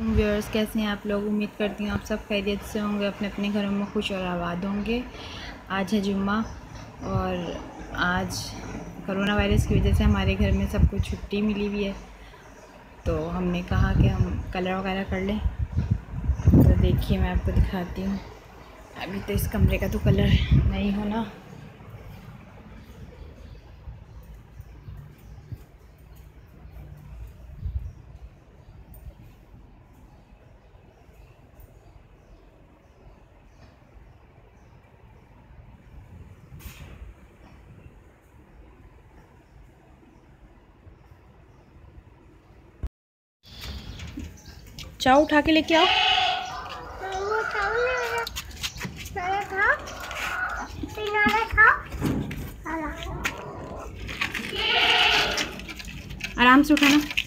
Viewers कैसे हैं? आप लोग उम्मीद करती हूँ आप सब खैरियत से होंगे अपने अपने घरों में खुश और आबाद होंगे। आज है जुम्मा और आज कोरोना वायरस की वजह से हमारे घर में सबको छुट्टी मिली हुई है। तो हमने कहा कि हम कलर वगैरह कर लें। तो देखिए मैं आपको दिखाती हूँ। अभी तो इस कमरे का तो कलर नहीं होना। चाव उठा के लेके आओ। आराम से उठाना।